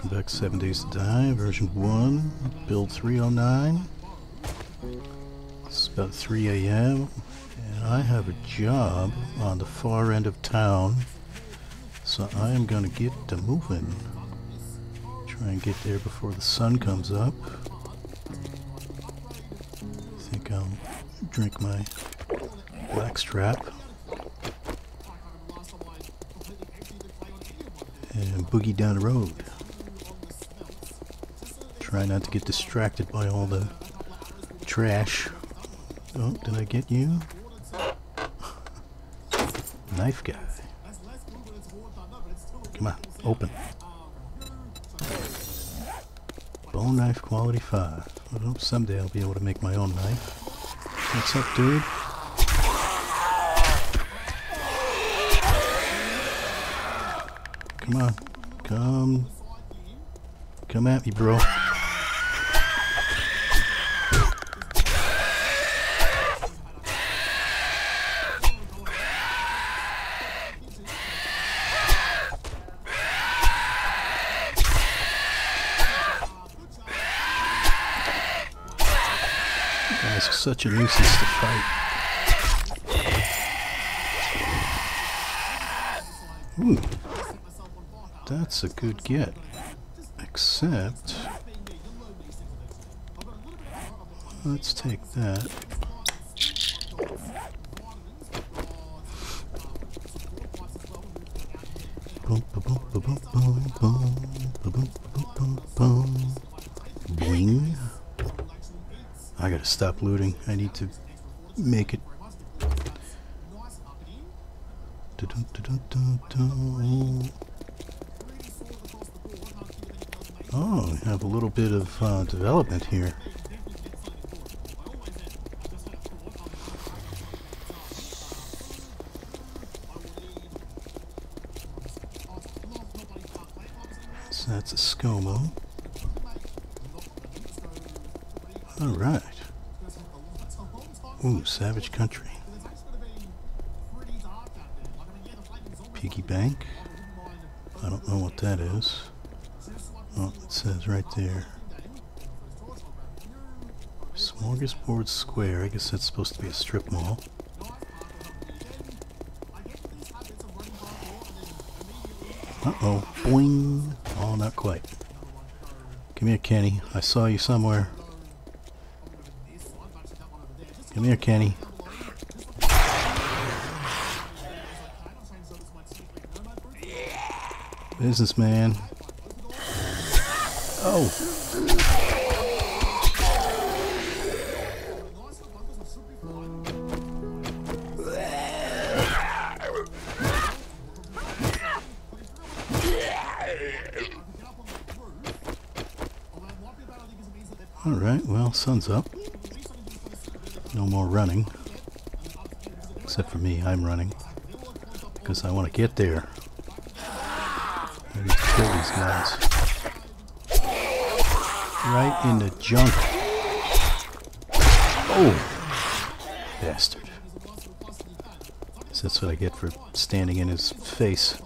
Welcome back to 7 Days to Die, version 1, build 309. It's about 3 a.m. and I have a job on the far end of town. So I am going to get to moving. Try and get there before the sun comes up. I think I'll drink my black strap. And boogie down the road. Try not to get distracted by all the trash. Oh, did I get you? Knife guy. Come on, open. Bone knife quality 5. Well, someday I'll be able to make my own knife. What's up, dude? Come on. Come. Come at me, bro. such a nuisance to fight. Ooh. That's a good get. Except... Let's take that. Stop looting. I need to make it. Oh, we have a little bit of uh, development here. Savage Country. Piggy Bank. I don't know what that is. Oh, it says right there. Smorgasbord Square. I guess that's supposed to be a strip mall. Uh-oh. Boing. Oh, not quite. Come here, Kenny. I saw you somewhere. Come here, Kenny. Businessman. Oh. Alright, well, sun's up. No more running. Except for me, I'm running. Because I want to get there. I need to kill these guys. Right in the junk. Oh! Bastard. So that's what I get for standing in his face.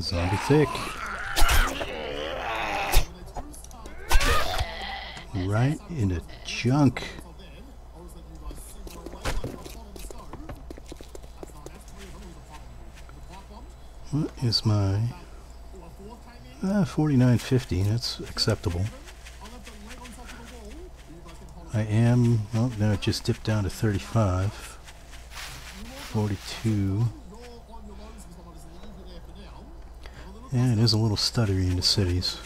Zombie thick. Right in the junk. Is my... Uh, 49.50, that's acceptable. I am... Oh, now it just dipped down to 35. 42. Yeah, it is a little stuttery in the cities.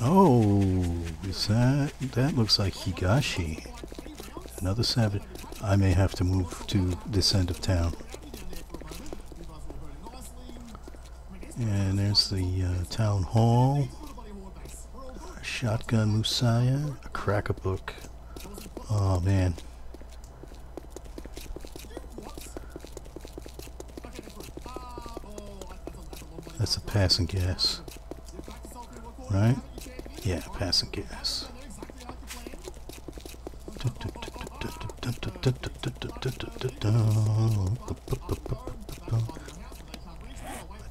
Oh, is that... That looks like Higashi. Another savage... I may have to move to this end of town. And there's the uh, town hall. A shotgun Musaya. A cracker book. Oh man. That's a passing gas. Right? Yeah, passing gas.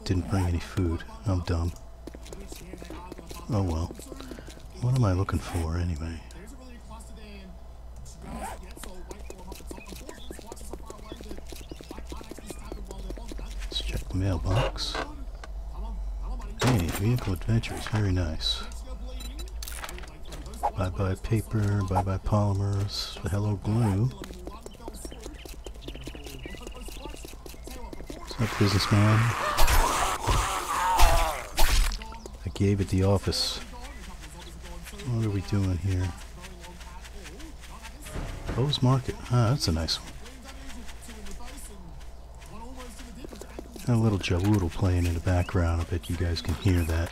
Didn't bring any food. I'm dumb. Oh well. What am I looking for anyway? Let's check the mailbox. Hey, vehicle adventures, very nice. Bye bye paper, bye bye polymers, hello glue. What's businessman? I gave it the office. What are we doing here? Bose Market. Ah, that's a nice one. A little Jawoodle playing in the background. I bet you guys can hear that.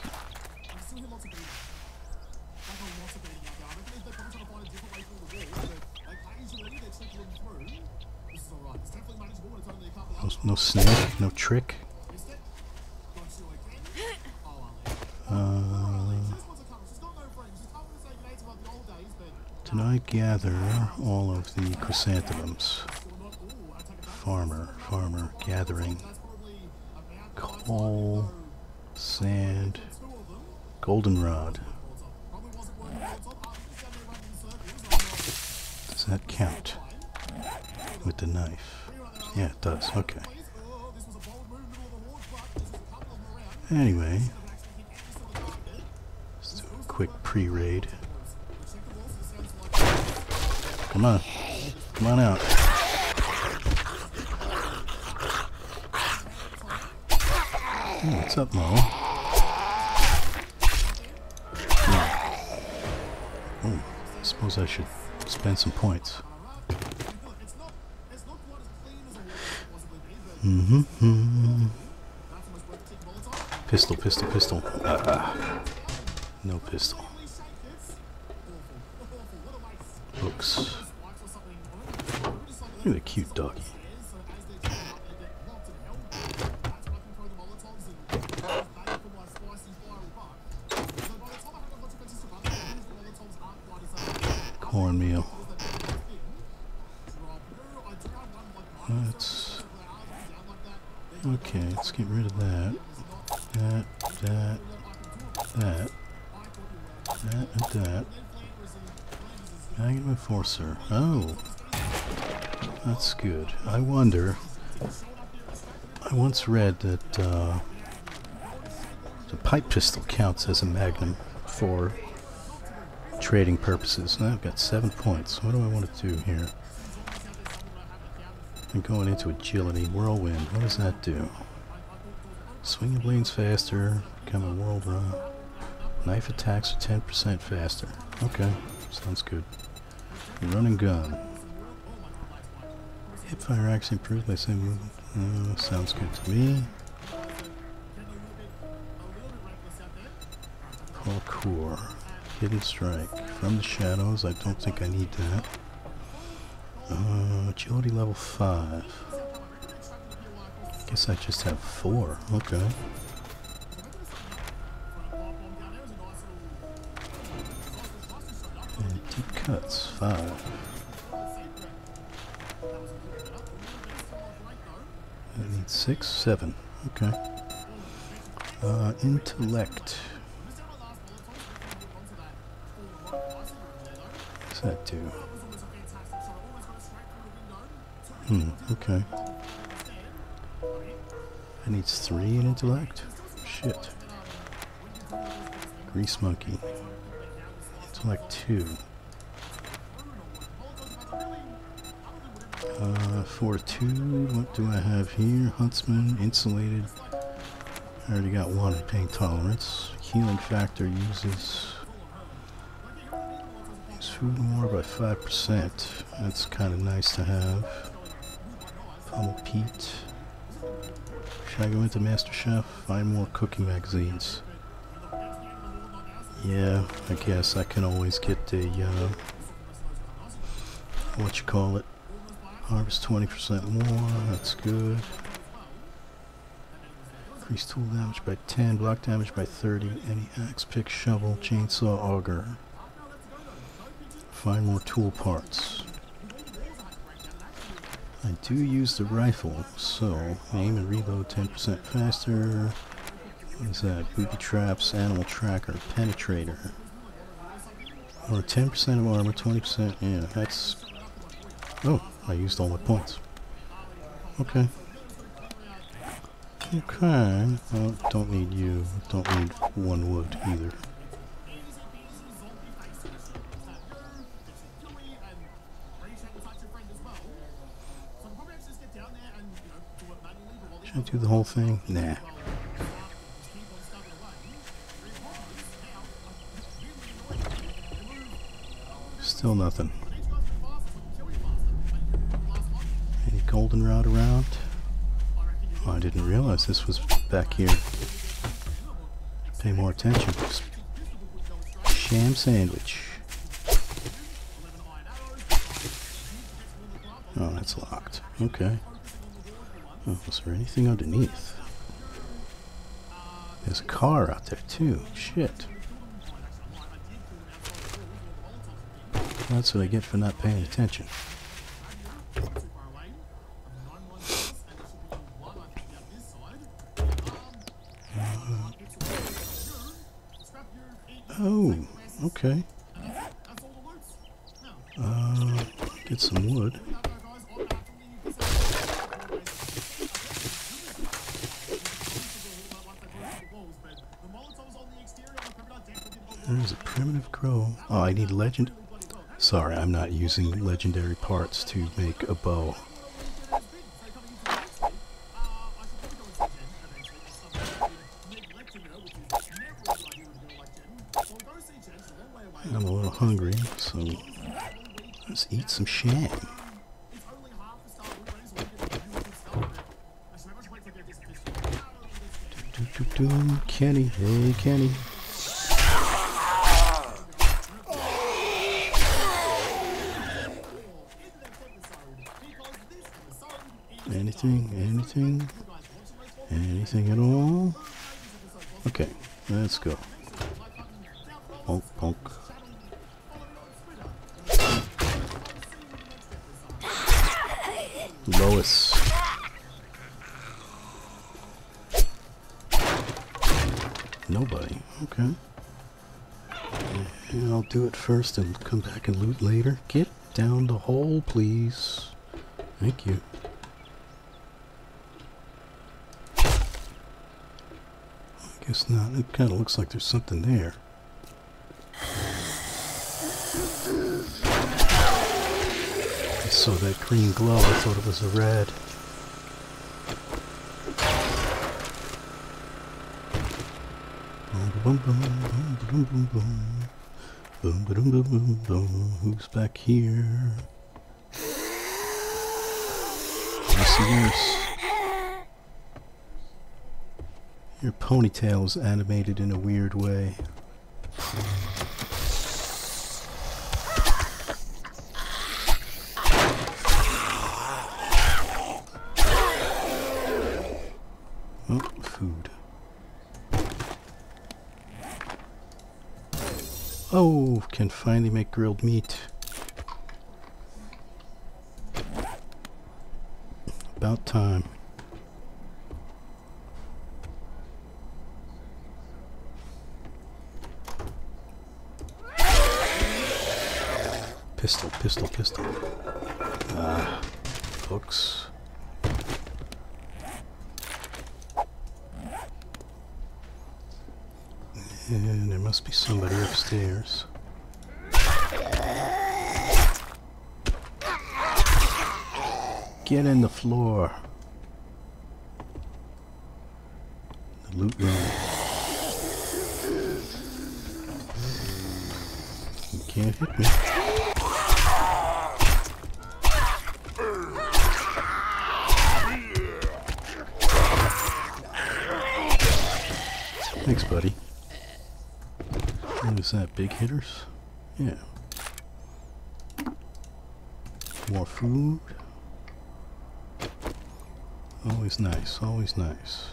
No, no snake, no trick. Uh, gather all of the chrysanthemums. Farmer, farmer, gathering coal, sand, goldenrod. Does that count with the knife? Yeah, it does. Okay. Anyway, let's do a quick pre-raid. Come on. Come on out. Oh, what's up, Mo? Oh, I suppose I should spend some points. Mm-hmm. -hmm. Pistol, pistol, pistol. Ah, no pistol. Books. Look at the cute doggy. cornmeal. Let's... Okay, let's get rid of that. That, that, that, that, and that. Oh. That's good. I wonder... I once read that uh, the pipe pistol counts as a magnum for trading purposes. Now I've got seven points. What do I want to do here? I'm going into agility. Whirlwind. What does that do? Swing Swinging blades faster. Become a run. Knife attacks are 10% faster. Okay. Sounds good. Run and gun. Hip fire actually improved by same movement. Uh, sounds good to me. Parkour. Hidden Strike. From the shadows, I don't think I need that. Uh, agility level 5. Guess I just have 4. Okay. Deep cuts, 5. 6, 7. Okay. Uh, intellect. that do? Hmm, okay. It needs three in intellect? Shit. Grease monkey. Intellect two. Uh, fortitude, what do I have here? Huntsman, insulated. I already got one pain tolerance. Healing factor uses food more by 5%. That's kind of nice to have. Pummel Pete. Should I go into Master Chef? Find more cooking magazines. Yeah, I guess I can always get the, uh, what you call it, harvest 20% more, that's good. Increase tool damage by 10, block damage by 30, any axe, pick, shovel, chainsaw, auger. Find more tool parts. I do use the rifle, so aim and reload 10% faster. What is that? Booby traps, animal tracker, penetrator. Or 10% of armor, 20%. Yeah, that's. Oh, I used all my points. Okay. Okay. Oh, don't need you. Don't need one wood either. Should I do the whole thing? Nah. Still nothing. Goldenrod around? Oh, I didn't realize this was back here. Pay more attention. Sham sandwich. Oh, that's locked. Okay. Oh, there anything underneath? There's a car out there too. Shit. That's what I get for not paying attention. Okay. Uh, get some wood. There's a primitive grow. Oh, I need legend. Sorry, I'm not using legendary parts to make a bow. Eat some shit. Do. Kenny, hey Kenny. Anything, anything, anything at all? Okay, let's go. Bonk, bonk. First and come back and loot later. Get down the hole, please. Thank you. I guess not. It kind of looks like there's something there. I saw that green glow. I thought it was a red. Boom, boom, boom, boom, boom, boom. Boom, boom, boom, boom, boom. Who's back here? Yours. Your ponytail is animated in a weird way. Oh, food. Oh, can finally make grilled meat. About time. Pistol, pistol, pistol. Ah, hooks. And there must be somebody upstairs. Get in the floor. The loot room. You can't hit me. Thanks, buddy. What is that? Big hitters? Yeah. More food. Always nice, always nice.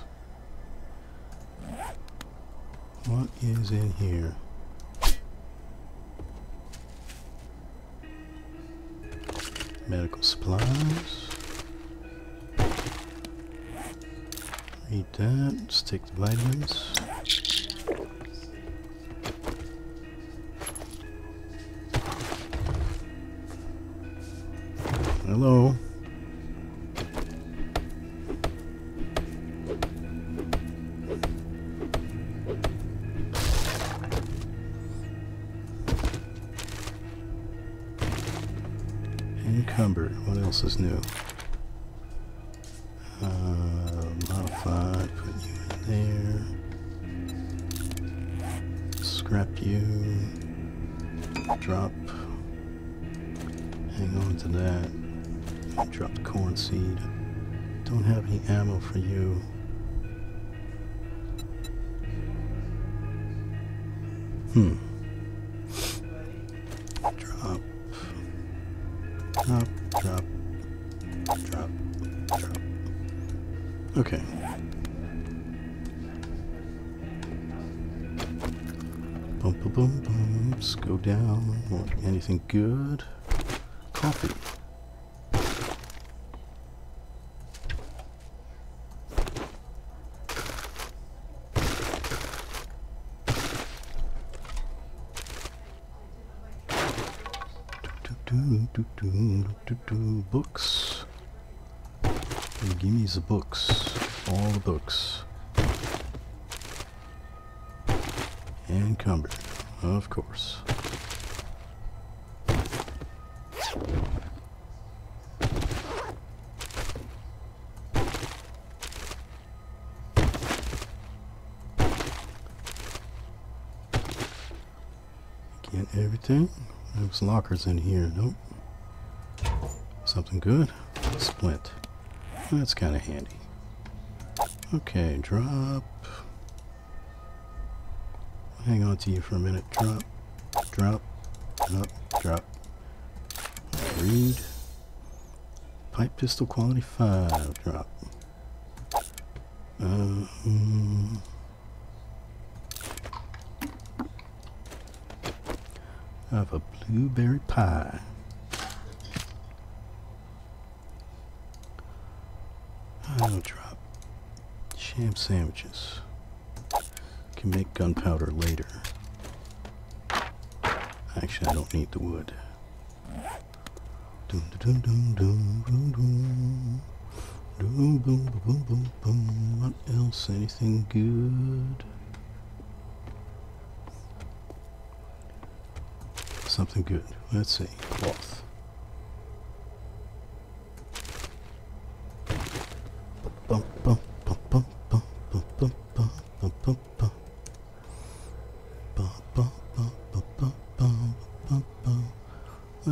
What is in here? Medical supplies. Read that. Stick take the vitamins. Else is new? Uh, put you in there. Scrap you. Drop. Hang on to that. Drop the corn seed. Don't have any ammo for you. Hmm. Boom, boom, boom, boom. Let's go down. Anything good? Coffee. Do, do, do, do, do, Books. Give me the books. All the books. Encumbered. Of course. Get everything. There's lockers in here. Nope. Something good. Splint. That's kind of handy. Okay, drop. Hang on to you for a minute. Drop. Drop. Drop. Drop. Read. Pipe pistol quality 5. Drop. Um, I have a blueberry pie. I'll drop sham sandwiches. Can make gunpowder later. Actually, I don't need the wood. Boom, boom, boom, boom, boom. What else? Anything good? Something good. Let's see. Cloth.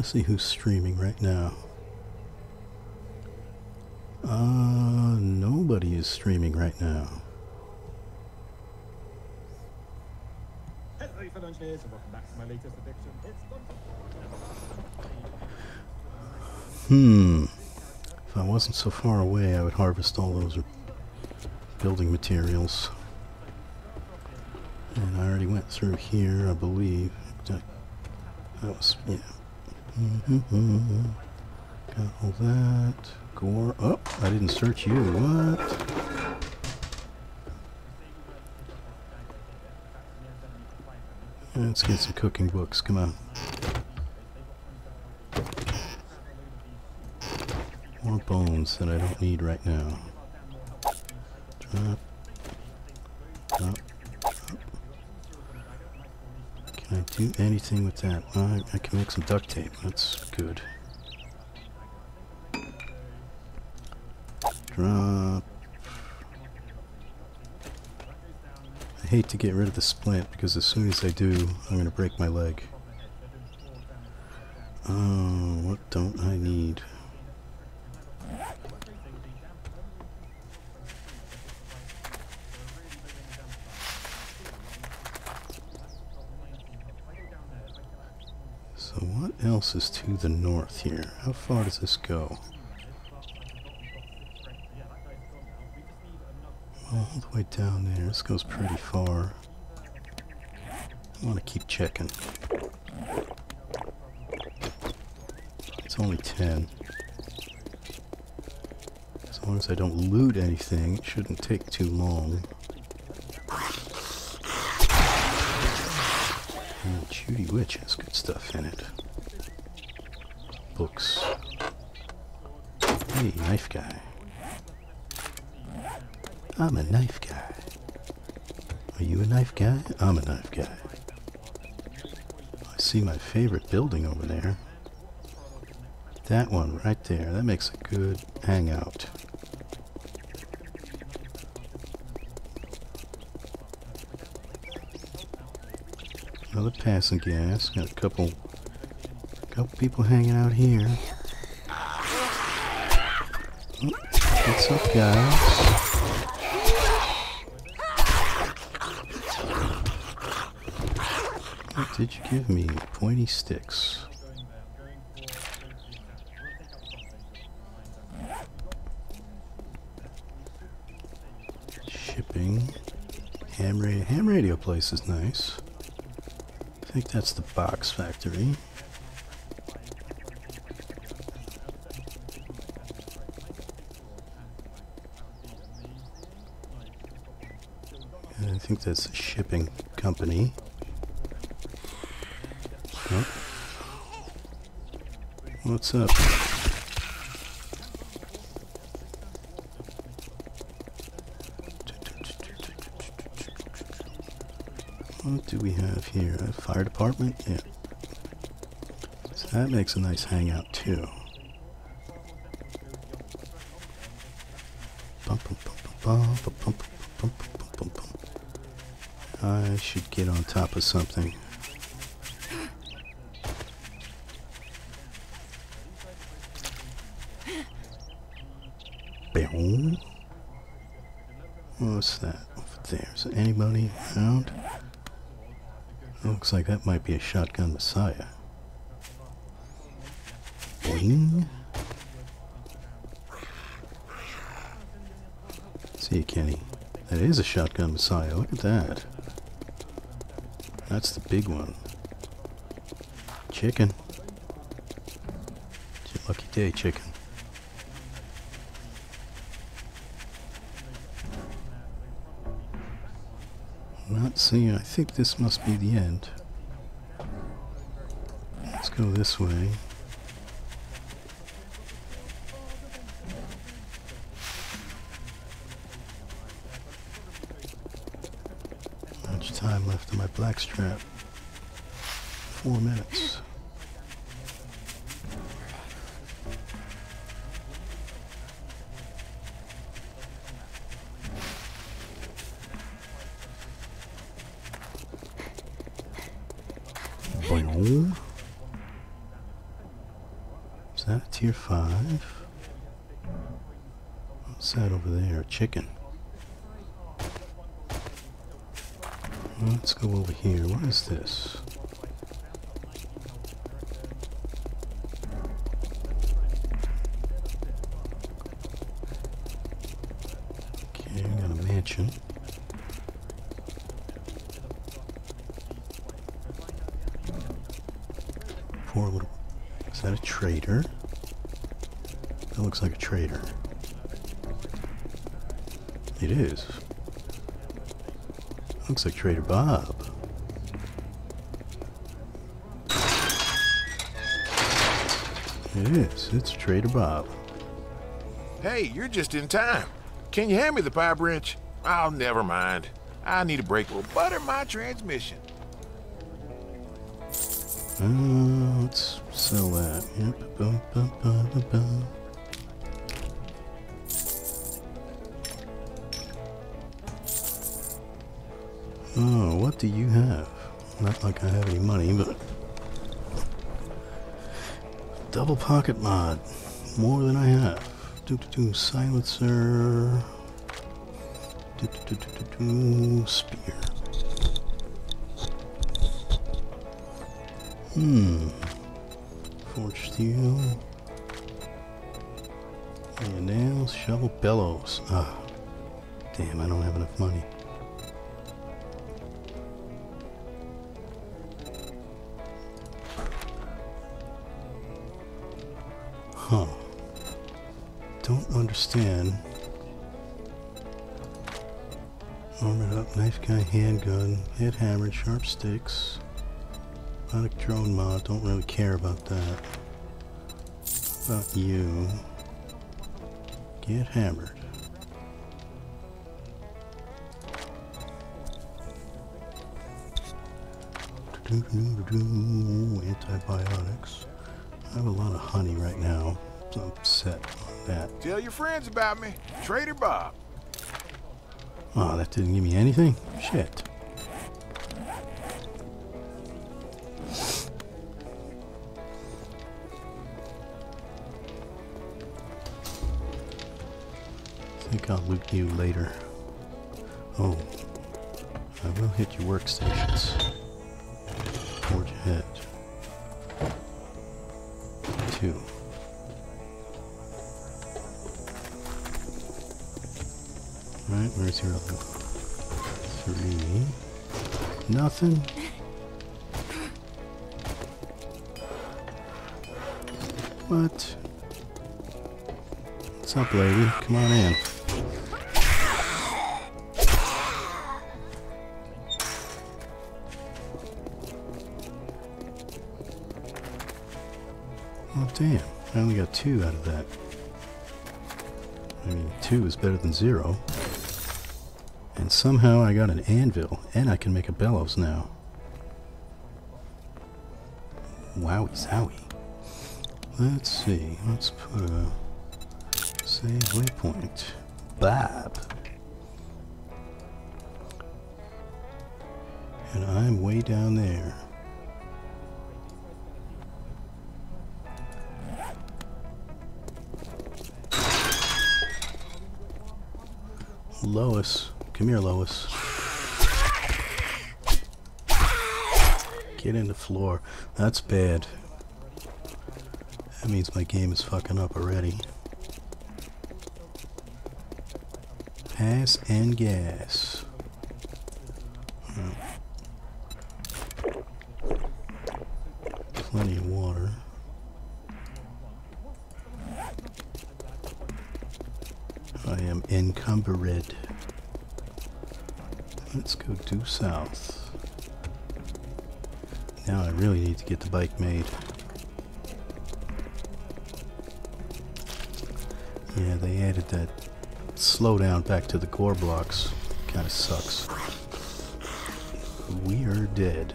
See who's streaming right now. Uh, nobody is streaming right now. Hello, fellow engineers, and welcome back to my latest Hmm. If I wasn't so far away, I would harvest all those building materials. And I already went through here, I believe. That was, yeah. Got all that. Gore. Oh, I didn't search you. What? Let's get some cooking books. Come on. More bones that I don't need right now. Drop. Drop. Drop. Can I do anything with that? I, I can make some duct tape. That's good. Drop. I hate to get rid of the splint because as soon as I do, I'm going to break my leg. Oh, what don't I need? So what else is to the north here? How far does this go? All the way down there. This goes pretty far. I want to keep checking. It's only 10. As long as I don't loot anything, it shouldn't take too long. Judy Witch has good stuff in it. Books. Hey, knife guy. I'm a knife guy. Are you a knife guy? I'm a knife guy. I see my favorite building over there. That one right there. That makes a good hangout. Another passing gas. Got a couple, couple people hanging out here. What's up, guys? What did you give me? Pointy sticks. Shipping. Ham radio. Ham radio place is nice. I think that's the box factory. think that's a shipping company. Oh. What's up? What do we have here? A fire department? Yeah. So that makes a nice hangout too. Bum, bum, bum, I should get on top of something. Boom. What's that over there? Is there anybody around? Looks like that might be a shotgun messiah. Boing. See you, Kenny. That is a shotgun messiah. Look at that. That's the big one. Chicken. It's your lucky day, chicken. Not seeing. I think this must be the end. Let's go this way. How much time left on my black strap? Four minutes. Boing. Is that tier 5? What's that over there? Chicken. Let's go over here. What is this? Okay, we got a mansion. Four little. Is that a trader? That looks like a trader. It is. Looks like Trader Bob. It is. It's Trader Bob. Hey, you're just in time. Can you hand me the pipe wrench? Oh, never mind. I need a brake will butter my transmission. Uh, let's sell that. Yep. Oh, what do you have? Not like I have any money, but double pocket mod, more than I have. Do do do silencer. Do do do do do do spear. Hmm. Forged steel. Yeah, nails, shovel, bellows. Ah. Damn, I don't have enough money. Understand. Armored up, knife guy, handgun, head hammered, sharp sticks. Robotic drone mod, don't really care about that. About you. Get hammered. Antibiotics. I have a lot of honey right now. So I'm set on that. Tell your friends about me. Trader Bob. Oh, that didn't give me anything? Shit. I think I'll loot you later. Oh, I will hit your workstations. What? What's up, lady? Come on in. Oh, damn. I only got two out of that. I mean, two is better than zero. And somehow I got an anvil, and I can make a bellows now. Wowie zowie. Let's see. Let's put a save waypoint. Bob. And I'm way down there. Lois. Come here, Lois. Get in the floor. That's bad. That means my game is fucking up already. Pass and gas. Hmm. Plenty of water. I am encumbered. Let's go due south. Now I really need to get the bike made. Yeah, they added that slowdown back to the core blocks. Kinda sucks. We are dead.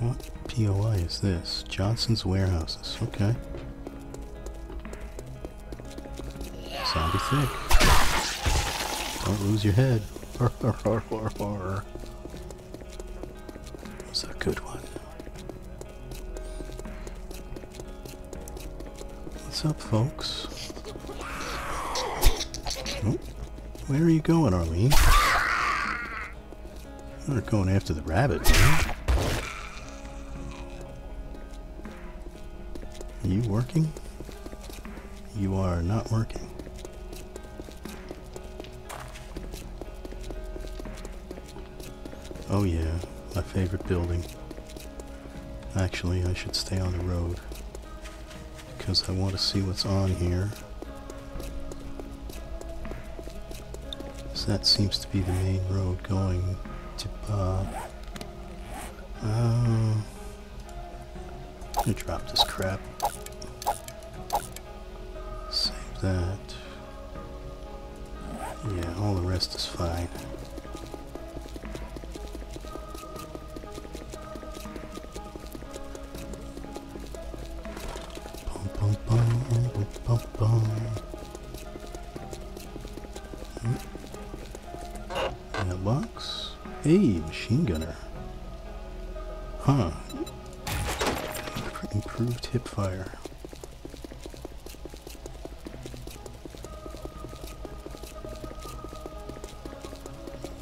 What POI is this? Johnson's Warehouses. Okay. Zombie thick. Don't lose your head. That's a good one. What's up, folks? Oh, where are you going, Arlene? You're going after the rabbit, man. Are you working? You are not working. Oh yeah, my favorite building. Actually, I should stay on the road. Because I want to see what's on here. So that seems to be the main road going to Bob. Uh, I'm drop this crap. Save that. Yeah, all the rest is fine. Fire.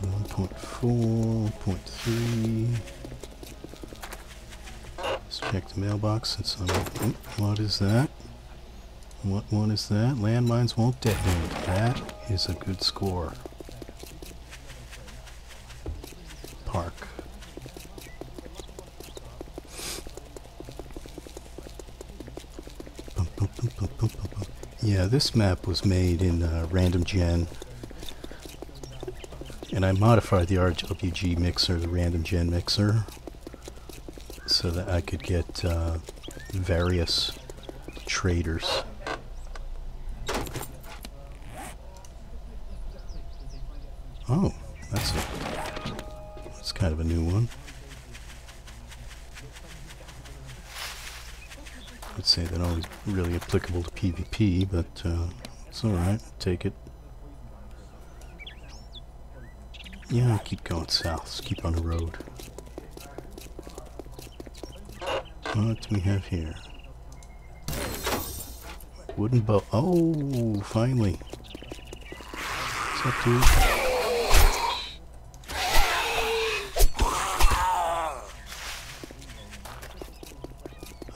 One point four, point three. Let's check the mailbox since I'm. What is that? What one is that? Landmines won't detonate. That is a good score. Park. Bum, bum, Yeah, this map was made in uh, Random Gen. And I modified the RWG mixer, the Random Gen mixer, so that I could get uh, various traders. PvP, but uh, it's alright. Take it. Yeah, keep going south. Keep on the road. What do we have here? Wooden bow. Oh, finally. What's up, dude?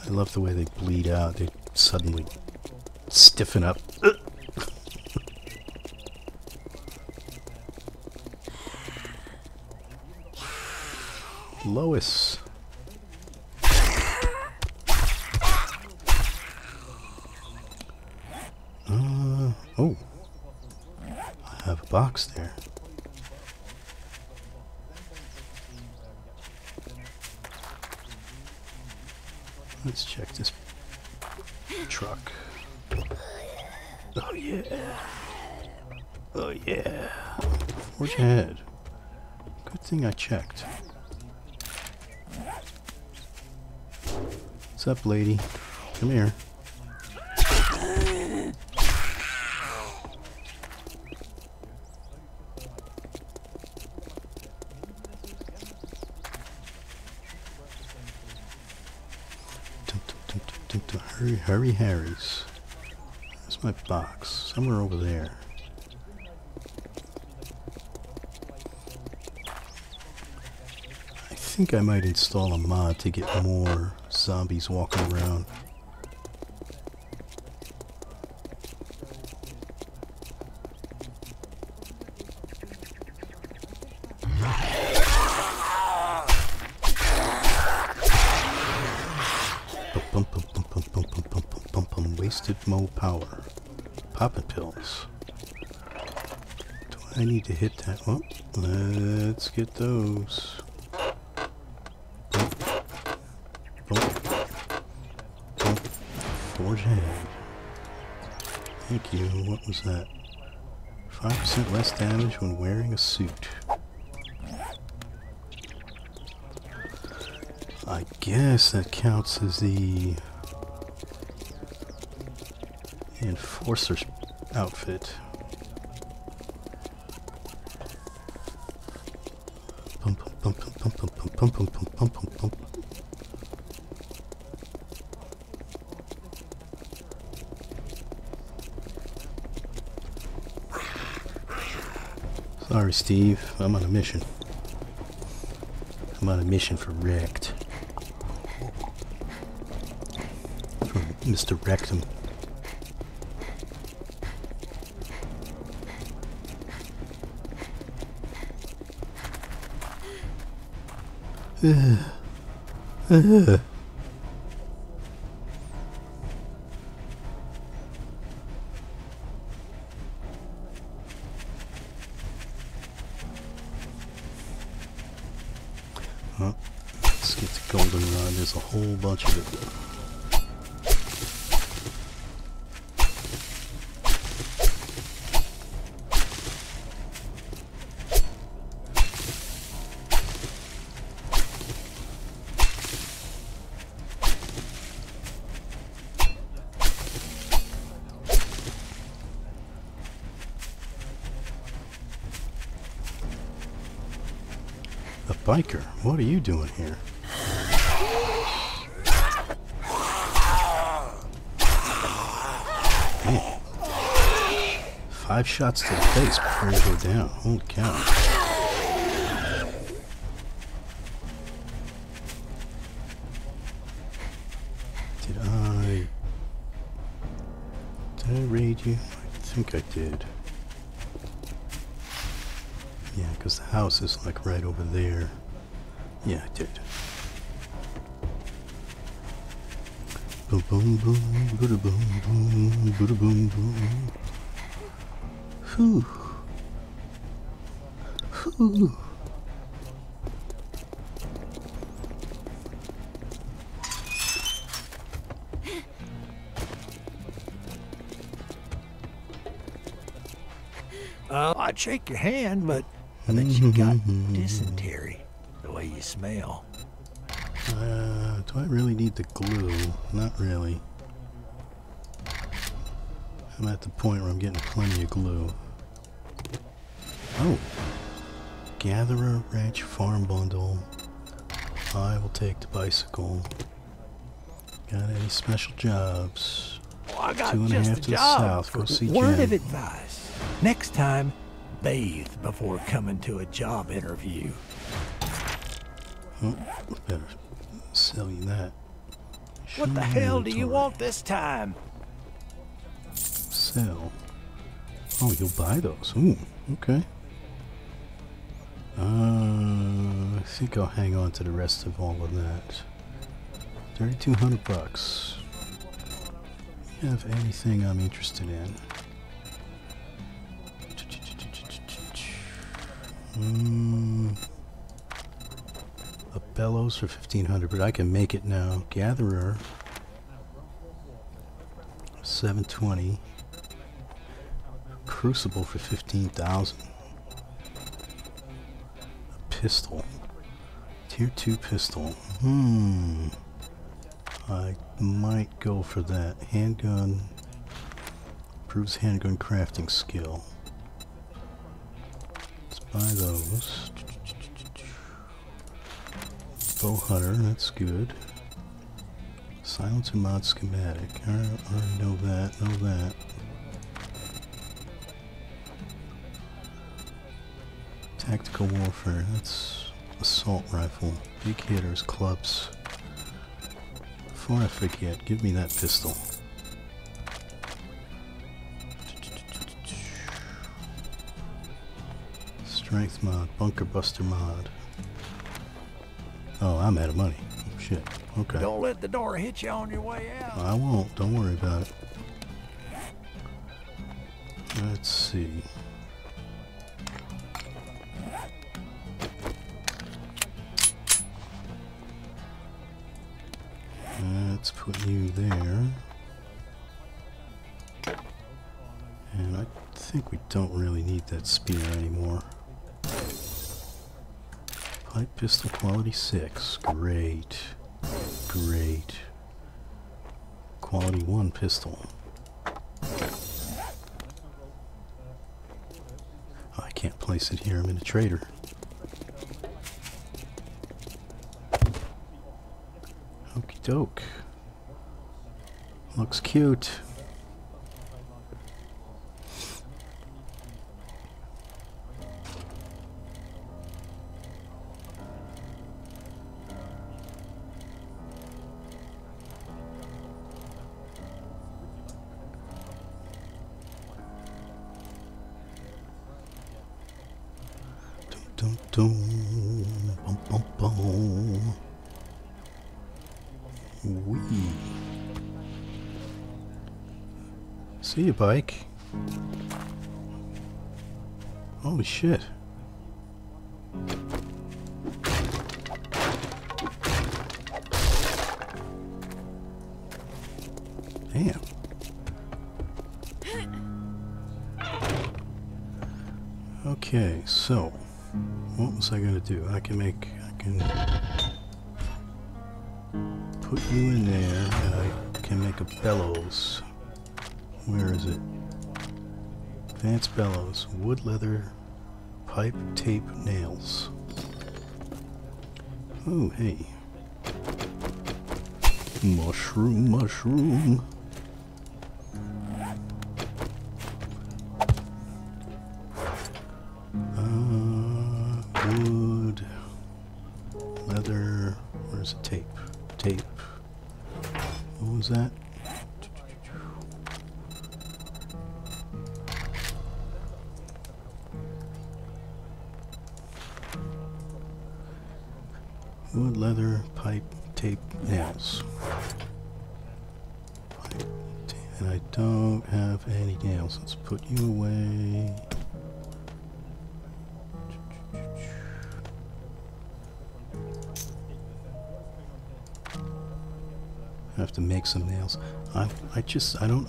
I love the way they bleed out. They suddenly stiffen up. Lois. Uh, oh. I have a box there. Let's check this truck. Oh yeah. Oh yeah. Forge ahead. Good thing I checked. What's up, lady? Come here. Hurry, hurry, Harry's. Where's my box? Somewhere over there. I think I might install a mod to get more zombies walking around. Wasted mo power. Poppin' pills. Do I need to hit that? Well, let's get those. You. What was that? 5% less damage when wearing a suit. I guess that counts as the enforcer's outfit. Sorry, Steve. I'm on a mission. I'm on a mission for Rekt. For Mr. Rectum. Huh? Shots to the face before you go down. Holy cow. Did I... Did I raid you? I think I did. Yeah, because the house is like right over there. Yeah, I did. Boom boom boom, boom boom, bada boom boom. Whew. Whew. Uh, I'd shake your hand, but I bet you got dysentery the way you smell. Uh, do I really need the glue? Not really. I'm at the point where I'm getting plenty of glue. Oh. Gatherer Ranch Farm Bundle. I will take the bicycle. Got any special jobs? Well, I got Two and a half to the south. for Go see word Jen. of advice. Next time, bathe before coming to a job interview. Oh, better sell you that. What the Show hell do you want this time? Sell. Oh, you'll buy those. Ooh, okay. Uh, I think I'll hang on to the rest of all of that. Thirty-two hundred bucks. You have anything I'm interested in? Mm, a bellows for fifteen hundred, but I can make it now. Gatherer. Seven twenty. Crucible for 15,000. Pistol. Tier 2 pistol. Hmm. I might go for that. Handgun. Improves handgun crafting skill. Let's buy those. Bow hunter, that's good. Silencer mod schematic. I already know that, know that. Tactical warfare, that's assault rifle. Big hitters, clubs. Before I forget, give me that pistol. Strength mod, bunker buster mod. Oh, I'm out of money. Shit. Okay. Don't let the door hit you on your way out. I won't. Don't worry about it. Let's see. Let's put you there. And I think we don't really need that spear anymore. Pipe pistol quality 6. Great. Great. Quality 1 pistol. I can't place it here. I'm in a trader. Okie doke. Looks cute. Bike. Holy shit. Damn. Okay, so what was I gonna do? I can make I can put you in there and I can make a bellows. Where is it? Advanced bellows, wood leather, pipe, tape, nails. Oh, hey. Mushroom, mushroom.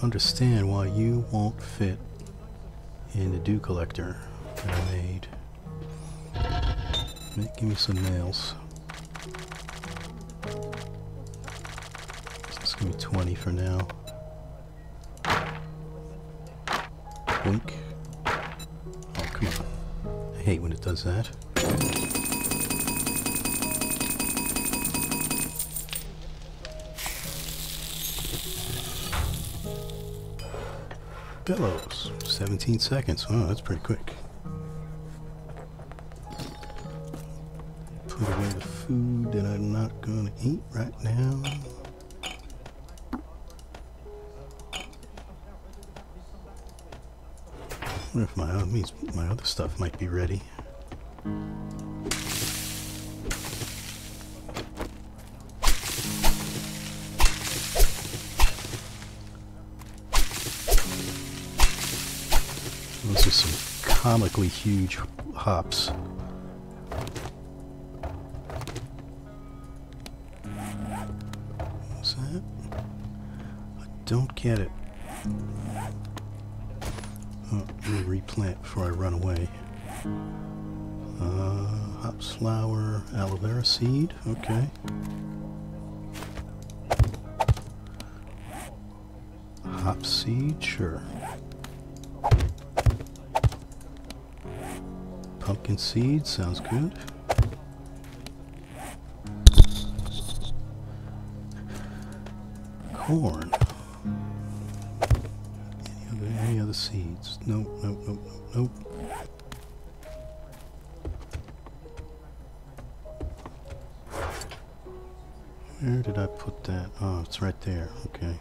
Understand why you won't fit in the dew collector that I made. Give me some nails. Let's give me 20 for now. Blink. Oh, come on. I hate when it does that. Bellows. 17 seconds. Oh, that's pretty quick. Put away the food that I'm not gonna eat right now. wonder if my, my other stuff might be ready. Comically huge hops. What's that? I don't get it. Oh, let me replant before I run away. Uh, hops flower, aloe vera seed. Okay. Hop seed, sure. Pumpkin seed sounds good. Corn. Any other, any other seeds? Nope, nope, nope, nope, nope. Where did I put that? Oh, it's right there. Okay.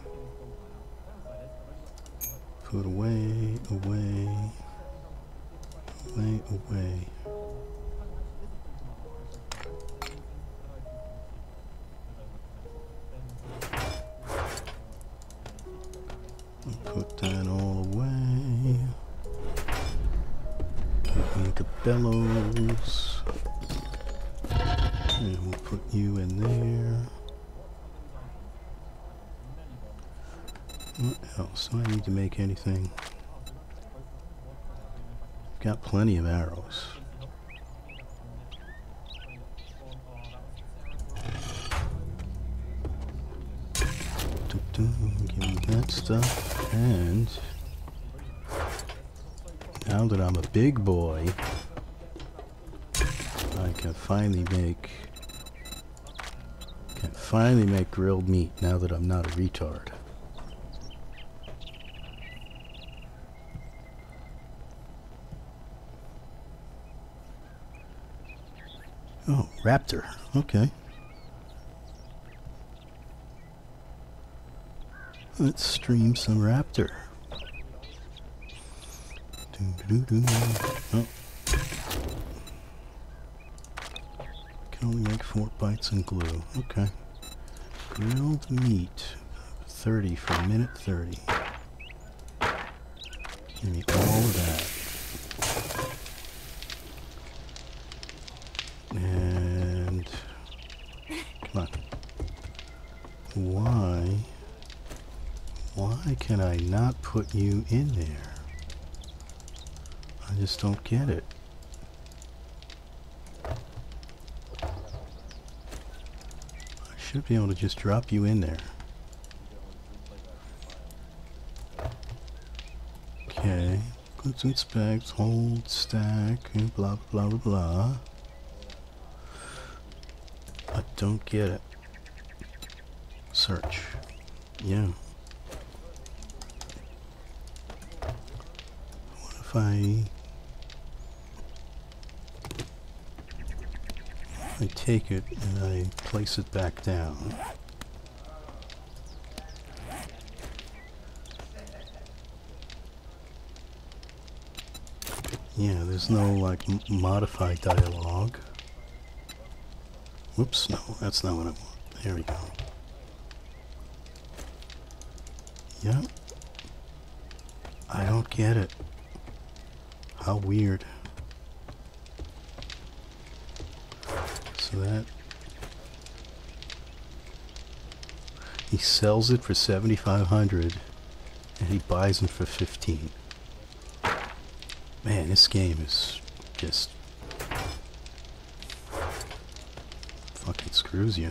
Give me that stuff. And now that I'm a big boy, I can finally make can finally make grilled meat now that I'm not a retard. Oh, raptor. Okay. Let's stream some raptor. Doo-doo-doo. Oh. Can only make Fort Bites and glue. Okay. Grilled meat. 30 for a minute 30. Give me all of that. And come on. Why? Why can I not put you in there? I just don't get it. I should be able to just drop you in there. Okay. Goods and specs, hold, stack, and blah blah blah blah. I don't get it. Search. Yeah. If I... I take it and I place it back down. Yeah, there's no like modify dialogue. Whoops, no, that's not what I want. There we go. Yep. I don't get it. How weird. So that he sells it for 7500 and he buys them for 15. Man, this game is just fucking screws you.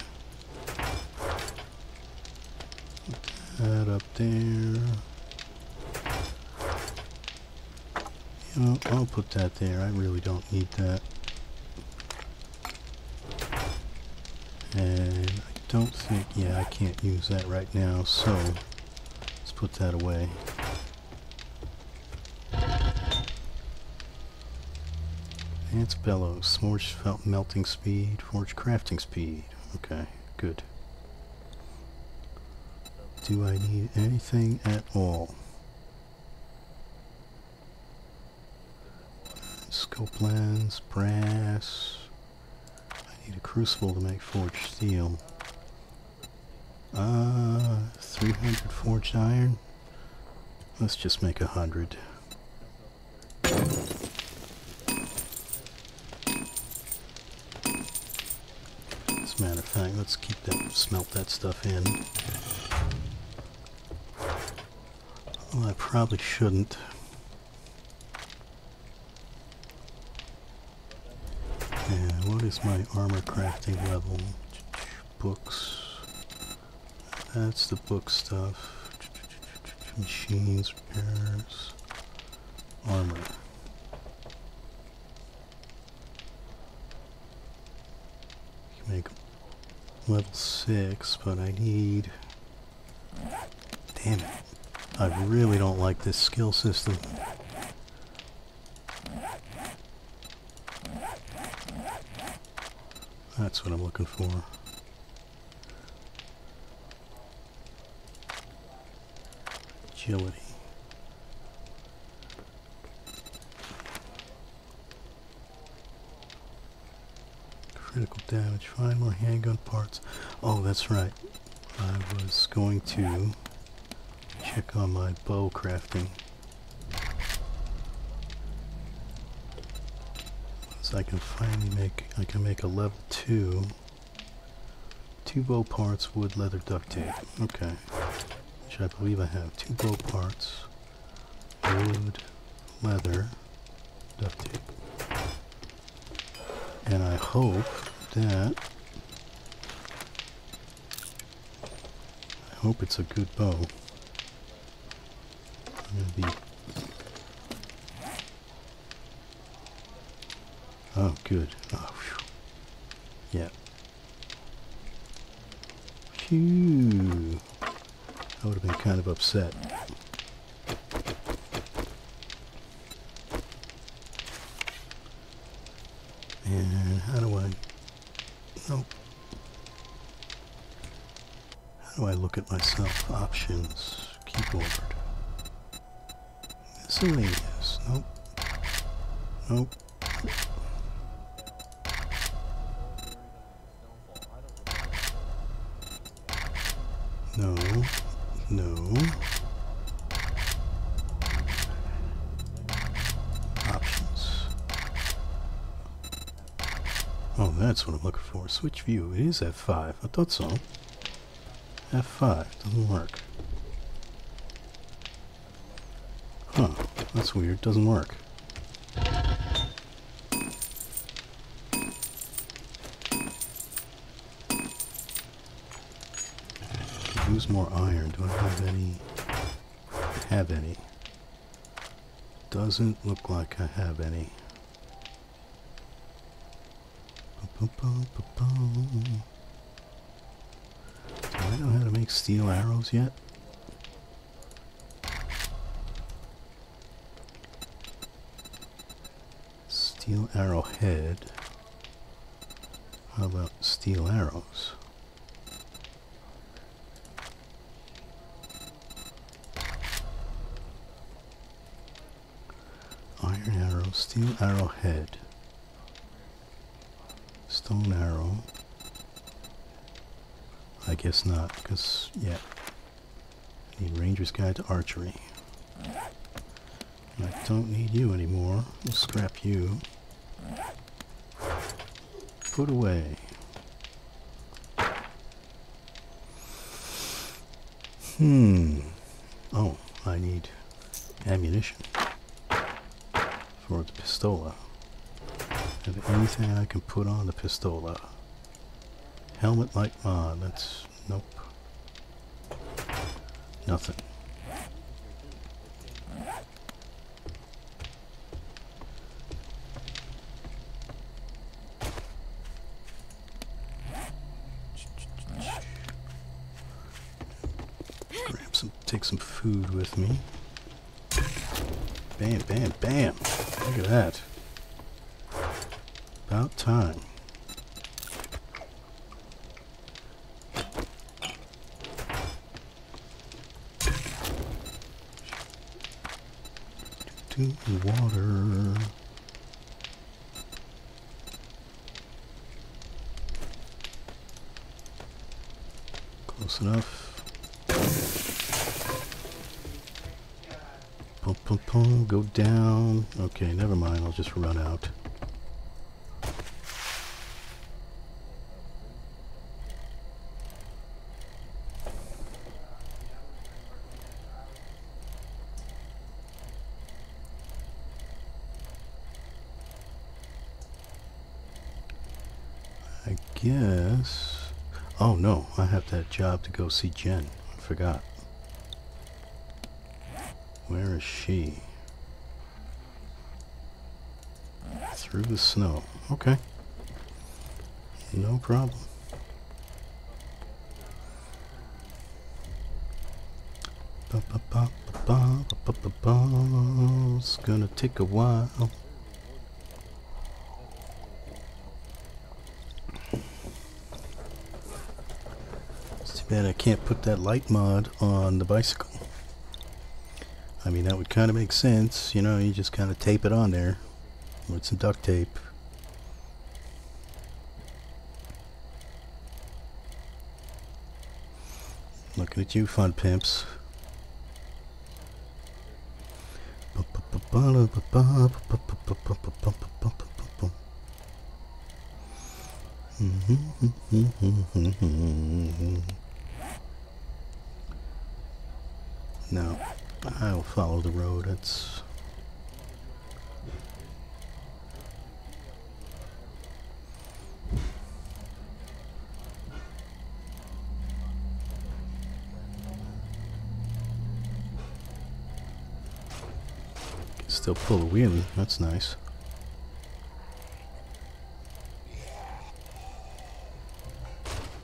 Put that up there. Know, I'll put that there. I really don't need that. And I don't think, yeah, I can't use that right now, so let's put that away. It's bellows, forge felt melting speed, forge crafting speed. Okay, good. Do I need anything at all? Scope lens, brass. I need a crucible to make forged steel. Uh, 300 forged iron. Let's just make a hundred. As a matter of fact, let's keep that, smelt that stuff in. Well, I probably shouldn't. And what is my armor crafting level? Books. That's the book stuff. Machines, repairs, armor. Make level 6, but I need... Damn it. I really don't like this skill system. That's what I'm looking for. Agility. Critical damage. Find more handgun parts. Oh, that's right. I was going to check on my bow crafting. I can finally make, I can make a level 2. Two bow parts, wood, leather, duct tape. Okay. Which I believe I have. Two bow parts, wood, leather, duct tape. And I hope that, I hope it's a good bow. I'm gonna be Oh, good. Oh. Yeah. Phew. I would have been kind of upset. And how do I... Nope. How do I look at myself? Options. Keyboard. Miscellaneous. Nope. Nope. No. No. Options. Oh, that's what I'm looking for. Switch view. It is F5. I thought so. F5. Doesn't work. Huh. That's weird. Doesn't work. More iron. Do I have any? Have any. Doesn't look like I have any. Do I know how to make steel arrows yet? Steel arrowhead. How about steel arrows? Iron arrow, steel arrowhead, stone arrow. I guess not, because, yeah. Need Ranger's Guide to Archery. I don't need you anymore. We'll scrap you. Put away. Hmm. Oh, I need ammunition for the pistola. Have anything I can put on the pistola? Helmet light mod. That's nope. Nothing. Grab some, take some food with me. Bam, bam, bam. Look at that. About time. To water. Close enough. Pum, pum, go down. Okay, never mind, I'll just run out. I guess. Oh no, I have that job to go see Jen. I forgot. Where is she? Through the snow. Okay. No problem. Ba, ba, ba. It's gonna take a while. It's too bad I can't put that light mod on the bicycle. I mean, that would kind of make sense. You know, you just kind of tape it on there with some duct tape. Looking at you, fun pimps. Mm-hmm. No, I'll follow the road. It's still pull a wheelie. That's nice.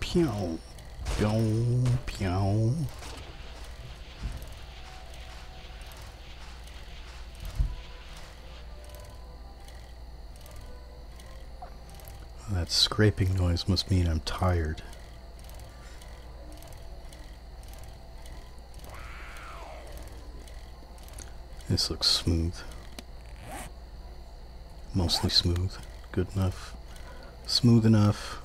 Pew, pew, pew. Scraping noise must mean I'm tired. This looks smooth. Mostly smooth. Good enough. Smooth enough.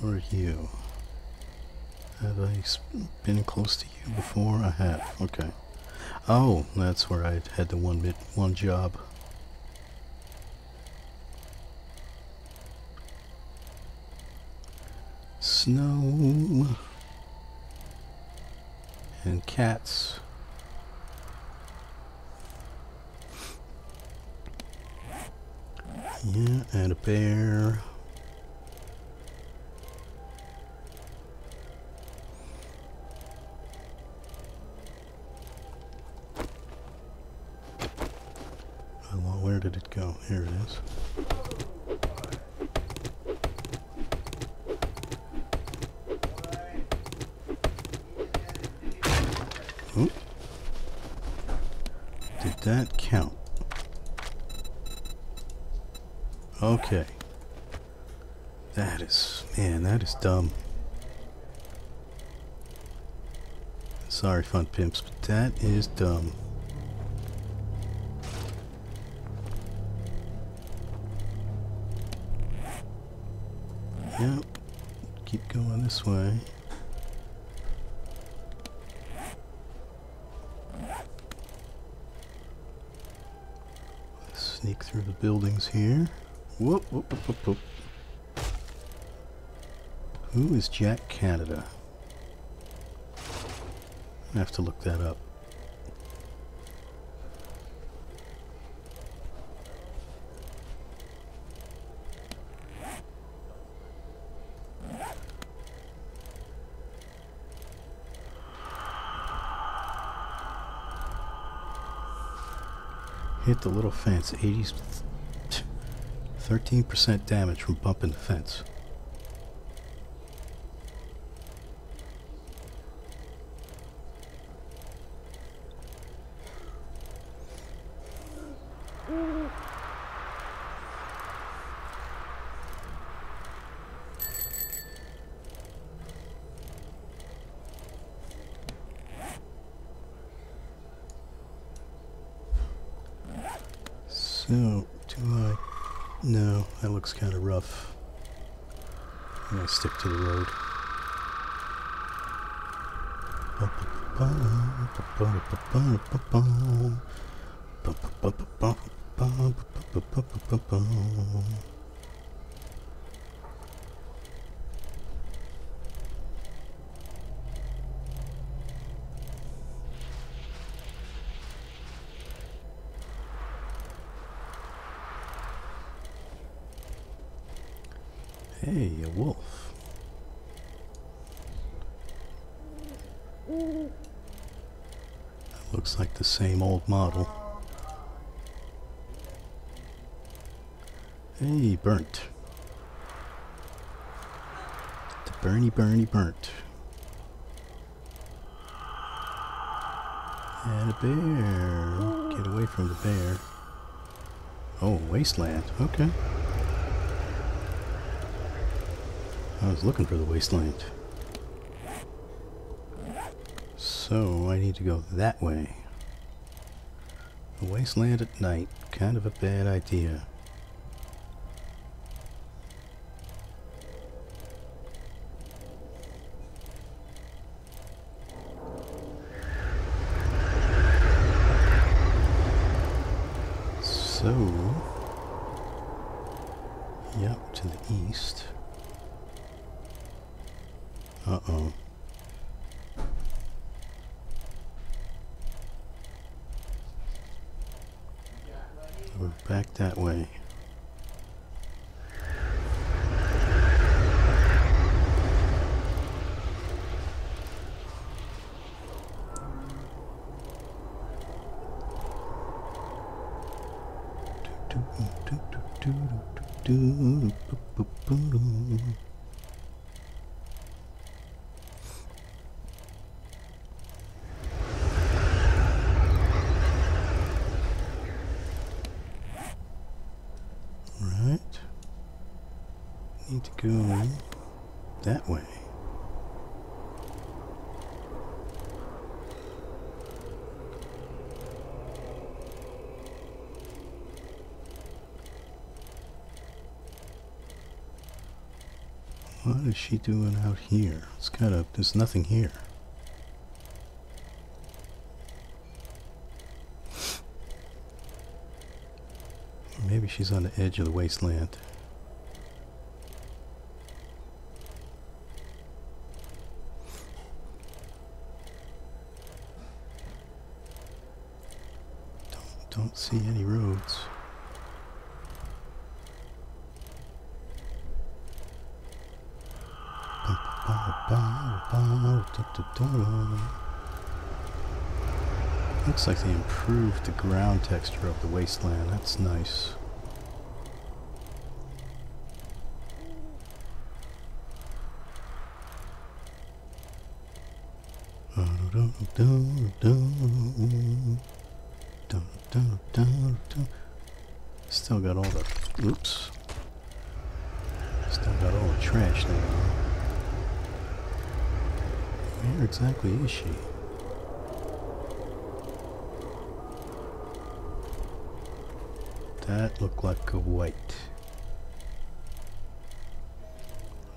Where are you? I been close to you before? I have. Okay. Oh, that's where I had the one bit one job. Snow and cats. Yeah, and a bear. Oh, well, where did it go? Here it is. Did that count? Okay. That is, man, that is dumb. Sorry, fun pimps, but that is dumb. Yep. Keep going this way. Sneak through the buildings here. Whoop, whoop, whoop, whoop, whoop. Who is Jack Canada? I have to look that up. The little fence. 80, 13% damage from bumping the fence. So, do I... No, that looks kind of rough. I'm gonna stick to the road. Hey, a wolf. That looks like the same old model. Hey, burnt. The Bernie burnt. And a bear. Get away from the bear. Oh, wasteland. Okay. I was looking for the wasteland. So I need to go that way. The wasteland at night. Kind of a bad idea. So, yep, to the east. Uh-oh. We're back that way. Right. Need to go that way. What is she doing out here? It's kind of, there's nothing here. Maybe she's on the edge of the wasteland. Don't, don't see any roads. Oh, oh, oh, Looks like they improved the ground texture of the wasteland. That's nice. Still got all the oops. Still got all the trash there. Where exactly is she? That looked like a white.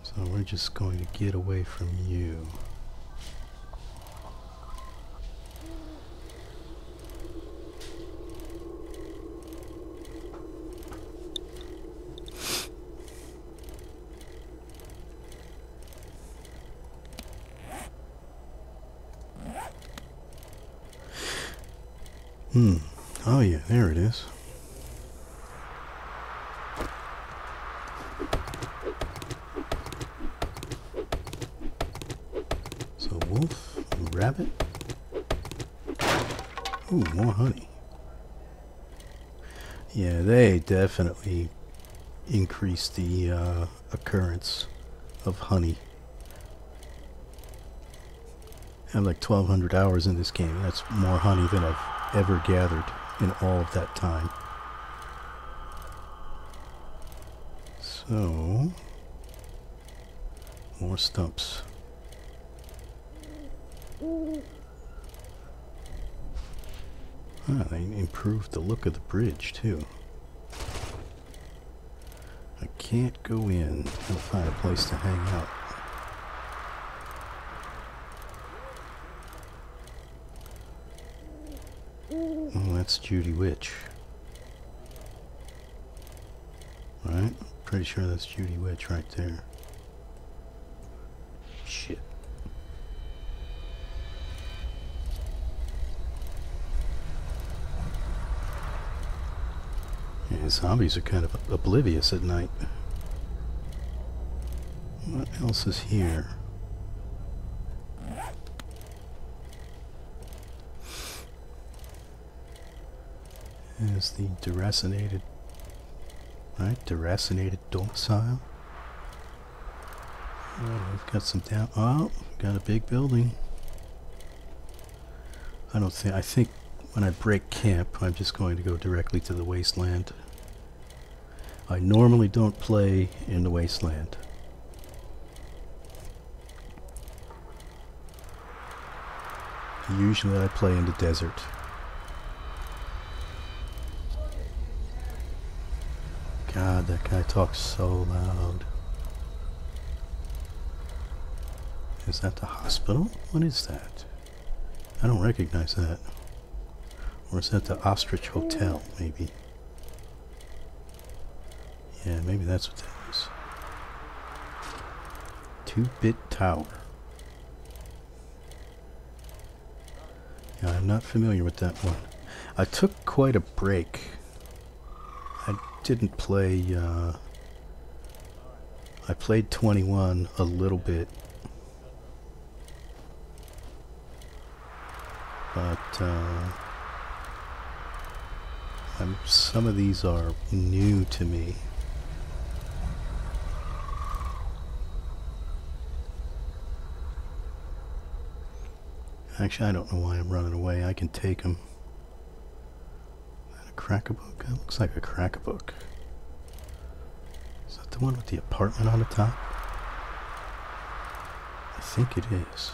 So we're just going to get away from you. Hmm. Oh yeah, there it is. So wolf, rabbit. Ooh, more honey. Yeah, they definitely increase the uh, occurrence of honey. I have like 1200 hours in this game. That's more honey than I've ever gathered in all of that time. So, more stumps. Ah, they improved the look of the bridge too. I can't go in and find a place to hang out. Oh, that's Judy Witch. Right? Pretty sure that's Judy Witch right there. Shit. Yeah, zombies are kind of oblivious at night. What else is here? Is the deracinated, right? Deracinated domicile. We've got some down. Oh, got a big building. I don't think. I think when I break camp, I'm just going to go directly to the wasteland. I normally don't play in the wasteland. Usually I play in the desert. That guy talks so loud. Is that the hospital? What is that? I don't recognize that. Or is that the Ostrich Hotel, maybe? Yeah, maybe that's what that is. Two-bit tower. Yeah, I'm not familiar with that one. I took quite a break didn't play, uh, I played 21 a little bit. But, uh, some of these are new to me. Actually, I don't know why I'm running away. I can take them. Crack-a-book? That looks like a crack-a-book. Is that the one with the apartment on the top? I think it is.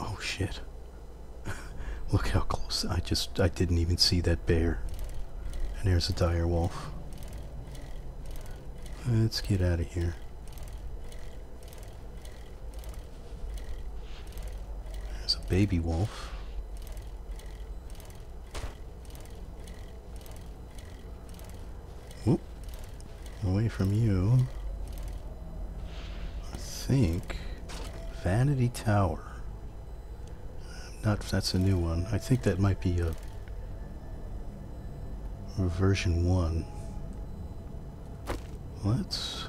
Oh shit. Look how close. I just, I didn't even see that bear. And there's a dire wolf. Let's get out of here. Baby wolf. Whoop. Away from you. I think Vanity Tower. Not that's a new one. I think that might be a, a version 1. Let's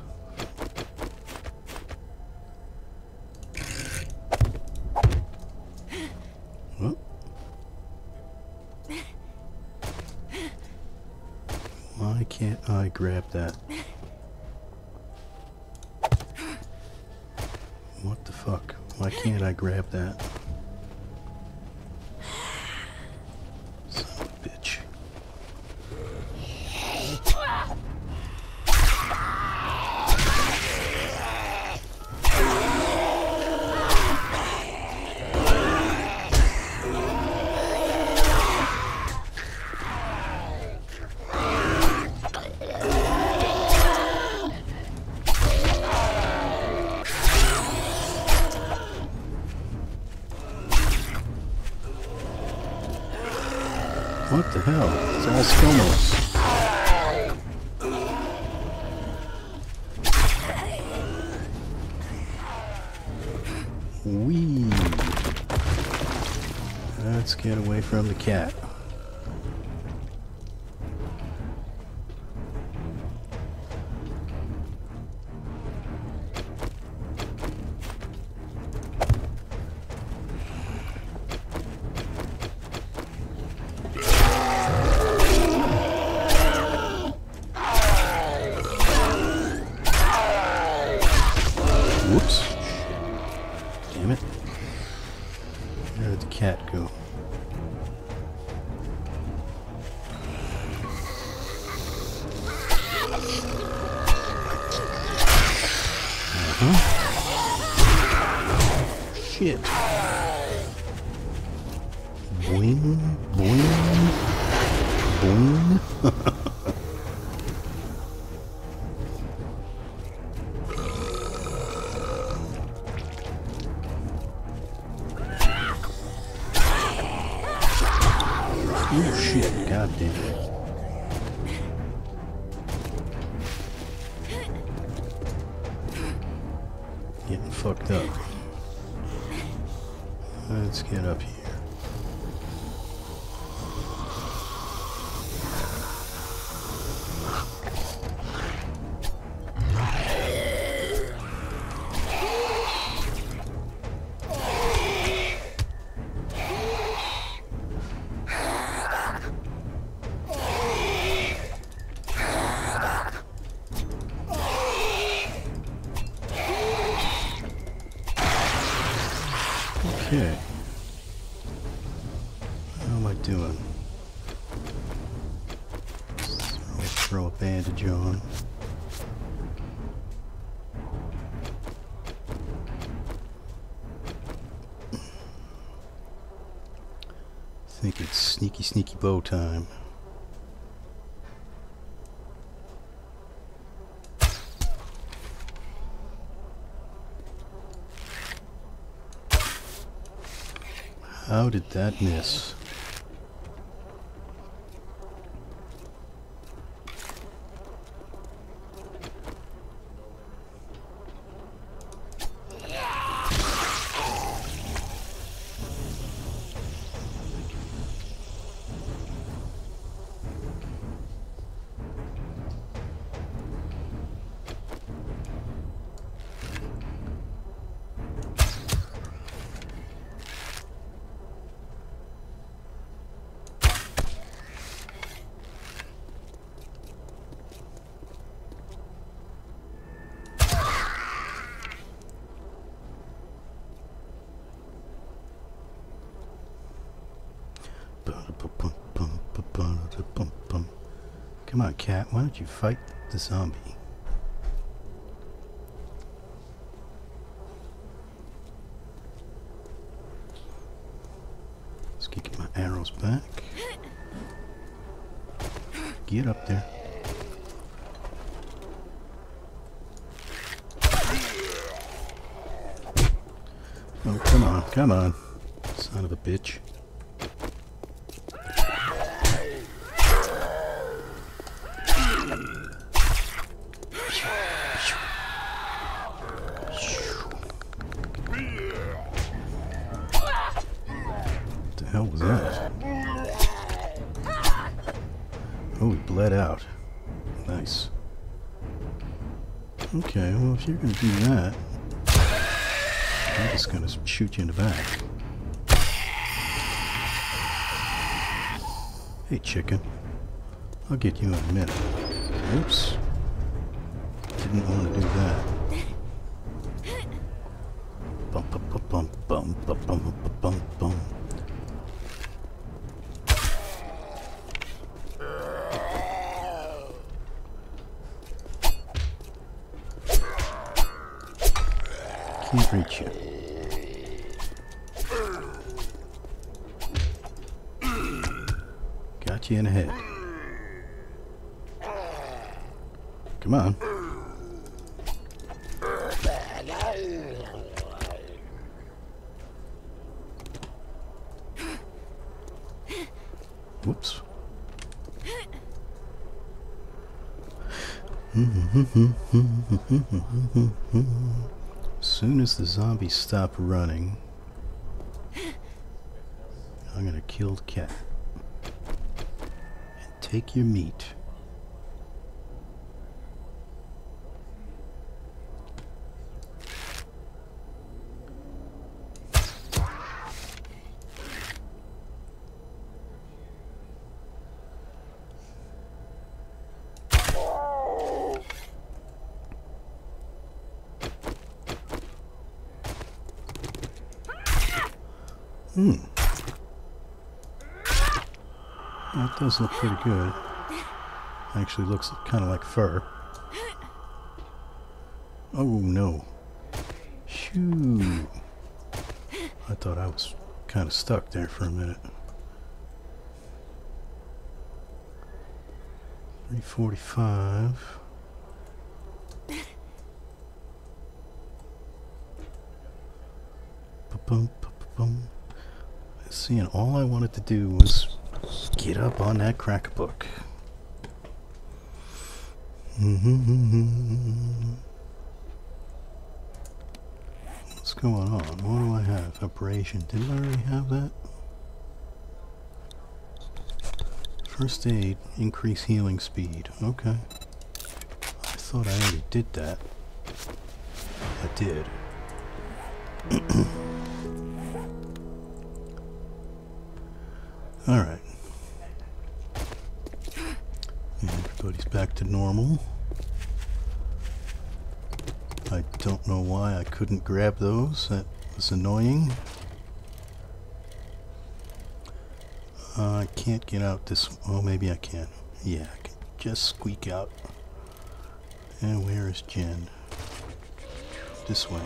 grab that? What the fuck? Why can't I grab that? Think it's sneaky, sneaky bow time. How did that miss? On, cat. Why don't you fight the zombie? Let's get my arrows back. Get up there. Oh, come on, come on. Son of a bitch. you're going to do that, I'm just going to shoot you in the back. Hey, chicken. I'll get you in a minute. Oops. Didn't want to do that. Come on. Whoops. As soon as the zombies stop running, I'm gonna kill Cat and take your meat. Does look pretty good. Actually looks kind of like fur. Oh no. Shoo. I thought I was kind of stuck there for a minute. 345. Ba-bum, ba-ba-bum. See, and all I wanted to do was get up on that crack book. What's going on? What do I have? Operation. Didn't I already have that? First aid, increase healing speed. Okay. I thought I already did that. I did. couldn't grab those. That was annoying. Uh, I can't get out this... Oh, maybe I can. Yeah, I can just squeak out. And where is Jen? This way.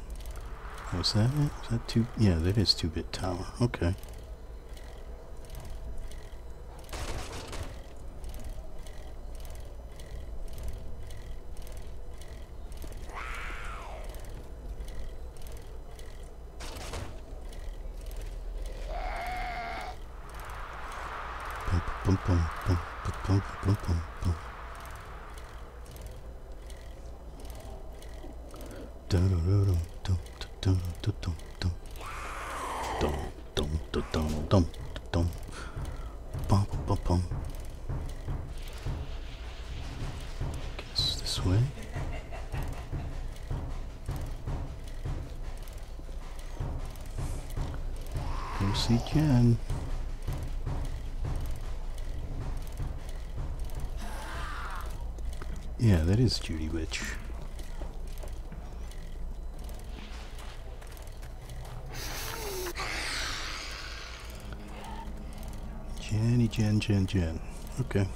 Was that it? Is that two? Yeah, that is two-bit tower. Okay. Go see Jen. Yeah, that is Judy Witch. Jenny, Jen, Jen, Jen. Okay.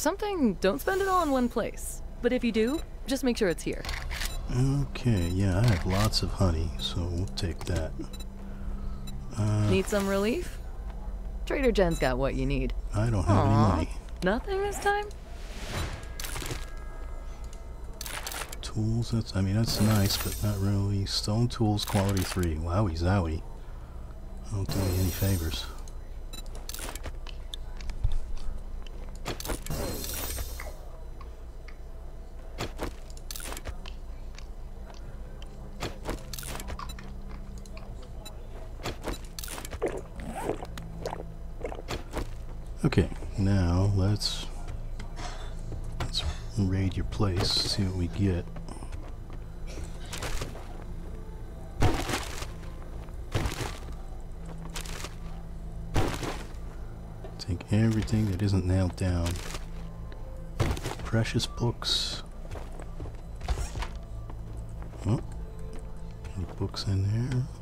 Something, don't spend it all in one place. But if you do, just make sure it's here. Okay, yeah, I have lots of honey, so we'll take that. Uh, Need some relief? Trader Jen's got what you need. I don't have Aw. any money. Nothing this time? Tools, that's, I mean, that's nice, but not really. Stone tools, quality 3. Wowie zowie. I don't do me any favors. Okay, now let's let's raid your place, see what we get. Take everything that isn't nailed down. Precious books. Oh, any books in there?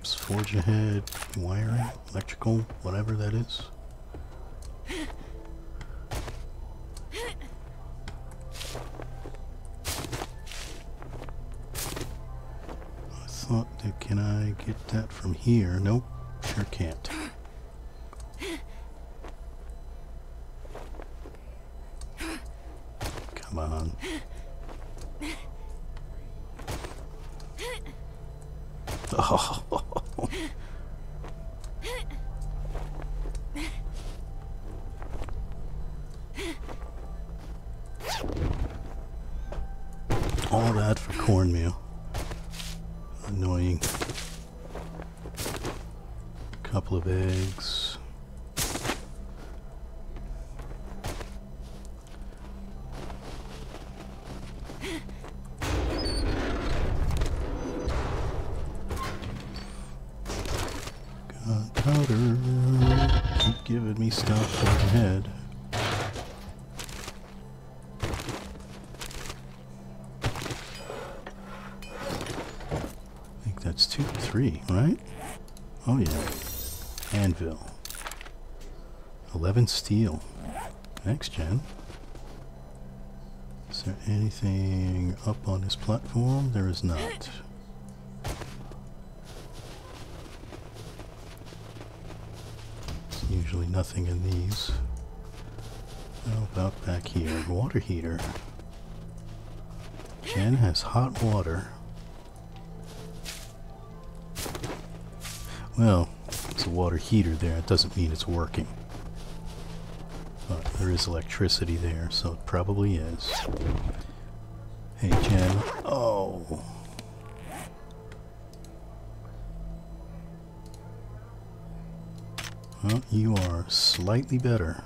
traps, forge ahead, wiring, electrical, whatever that is. I thought that can I get that from here? Nope, sure can't. 11 steel. Next gen. Is there anything up on this platform? There is not. There's usually nothing in these. How about back here? Water heater. Jen has hot water. Well, it's a water heater there. It doesn't mean it's working. There is electricity there, so it probably is. Hey, Jen. Oh. Well, you are slightly better.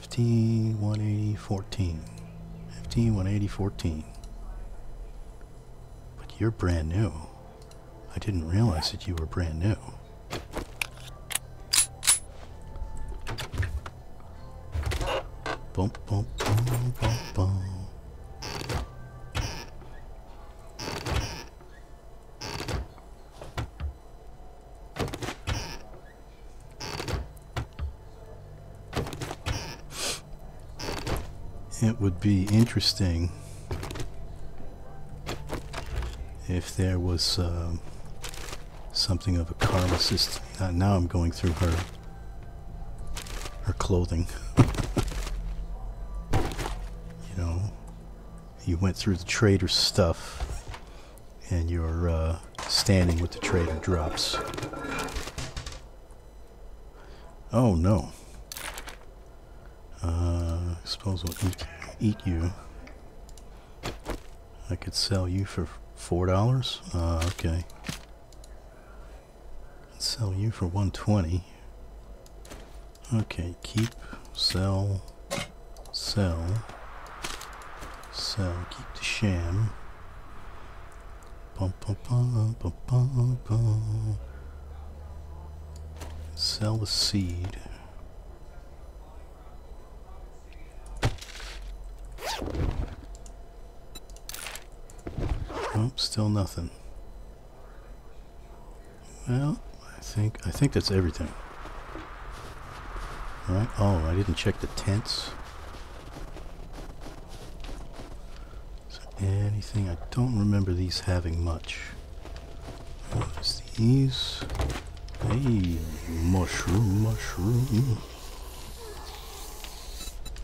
15, 180, 14. 15, 180, 14. But you're brand new. I didn't realize that you were brand new. Bump, bump, bump, bump, bump. It would be interesting if there was um, something of a karma system. Uh, now I'm going through her her clothing. you went through the trader stuff, and your uh, standing with the trader drops. Oh no. Uh, I suppose we'll eat, eat you. I could sell you for four dollars. Uh, okay. Sell you for one twenty. Okay, keep, sell, sell, sell. Keep the sham. Bum, bum, bum. Sell the seed. Oh, still nothing. Well, I think I think that's everything. Right? Oh, I didn't check the tents. Is there anything? I don't remember these having much. There's these. Hey, mushroom, mushroom.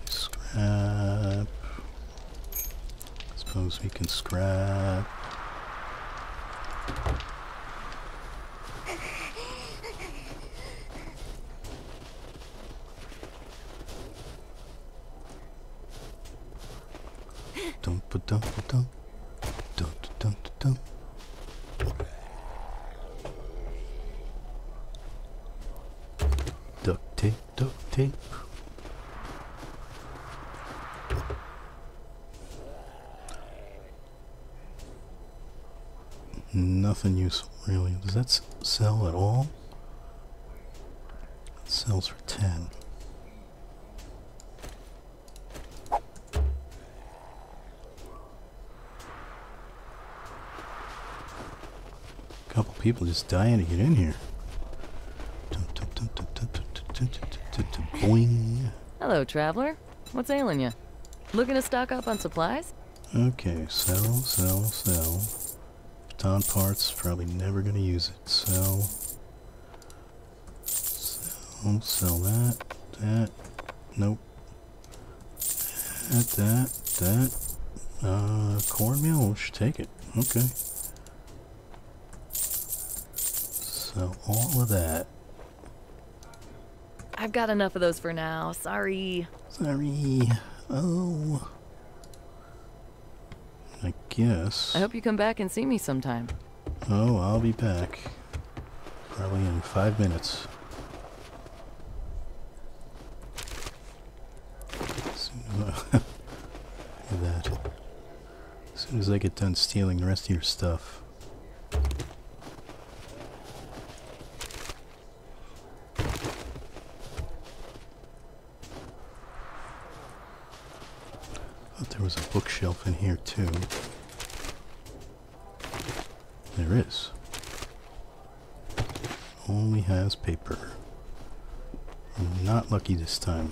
Scrap. Suppose we can scrap. Does that sell at all? It sells for 10. A couple people just dying to get in here. Boing. Hello, traveler. What's ailing you? Looking to stock up on supplies? Okay, sell, sell, sell. Don parts, probably never gonna use it. Sell. Sell, sell that, that, nope. That, that, that. Uh, cornmeal, we should take it. Okay. So all of that. I've got enough of those for now. Sorry. Sorry. Oh. I guess. I hope you come back and see me sometime. Oh, I'll be back. Probably in five minutes. As soon as I- Look at that. As soon as I get done stealing the rest of your stuff. Thought there was a bookshelf in here too. There is. Only has paper. I'm not lucky this time.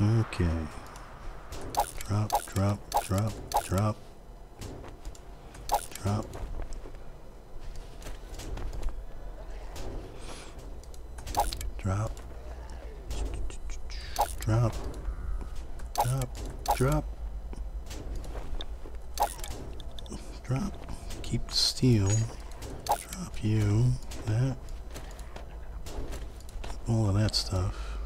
Okay. Drop, drop, drop, drop. Drop. Drop. Drop. Drop. Drop. Drop. Keep the steel. Drop you. That. Keep all of that stuff.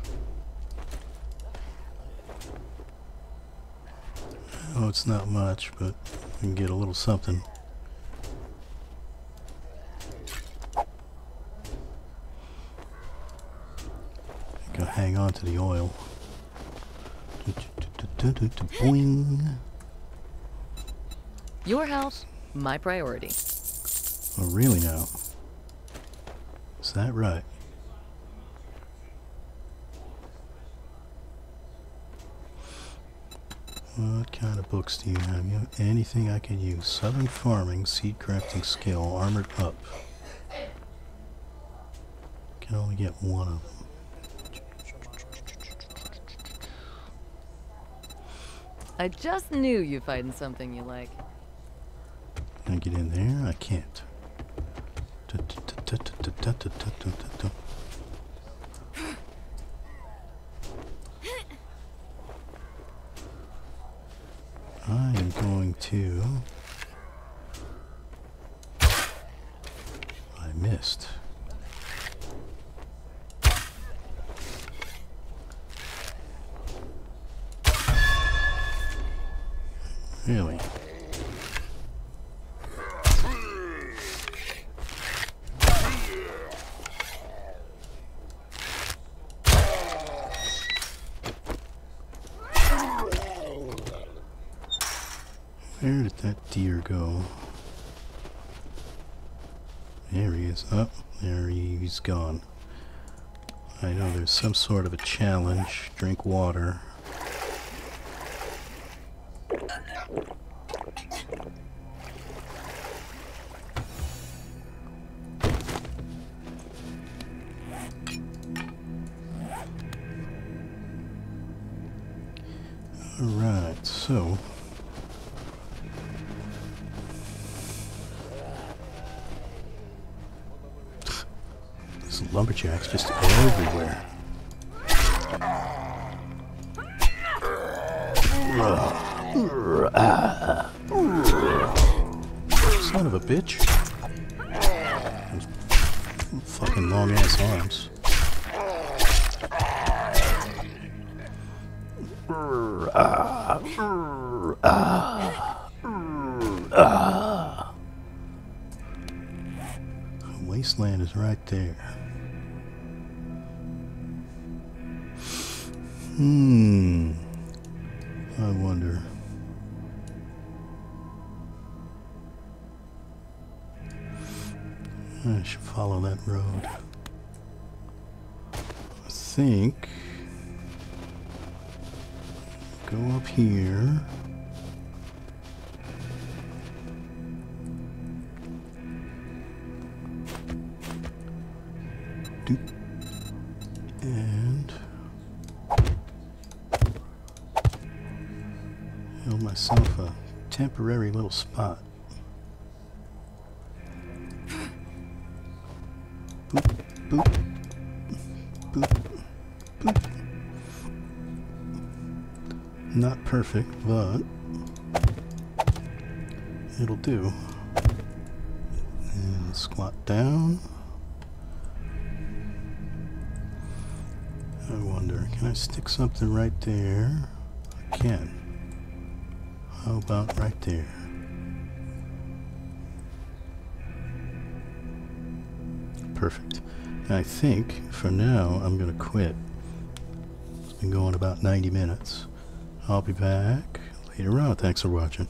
Oh, it's not much, but we can get a little something. Go hang on to the oil. Boing. Your health, my priority. Oh, really now? Is that right? What kind of books do you have? You have anything I can use? Southern Farming, Seed Crafting Skill, Armored Up. Can only get one of them. I just knew you'd find something you like. Can I get in there? I can't. I to. I missed. Really? Where did that deer go? There he is. Up. there he's gone. I know there's some sort of a challenge. Drink water. Perfect, but it'll do. And squat down. I wonder, can I stick something right there? I can. How about right there? Perfect. I think for now I'm going to quit. It's been going about 90 minutes. I'll be back later on. Thanks for watching.